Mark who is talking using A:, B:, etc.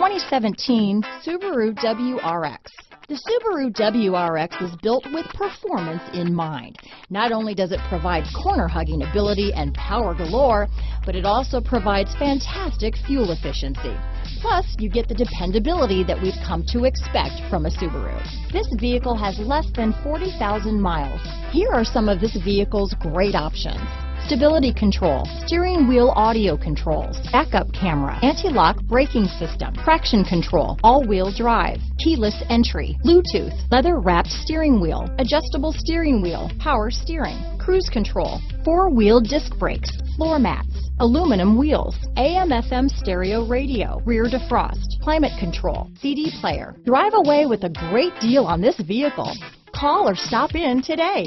A: 2017 Subaru WRX. The Subaru WRX is built with performance in mind. Not only does it provide corner-hugging ability and power galore, but it also provides fantastic fuel efficiency. Plus, you get the dependability that we've come to expect from a Subaru. This vehicle has less than 40,000 miles. Here are some of this vehicle's great options stability control, steering wheel audio controls, backup camera, anti-lock braking system, traction control, all-wheel drive, keyless entry, Bluetooth, leather-wrapped steering wheel, adjustable steering wheel, power steering, cruise control, four-wheel disc brakes, floor mats, aluminum wheels, AM FM stereo radio, rear defrost, climate control, CD player. Drive away with a great deal on this vehicle. Call or stop in today.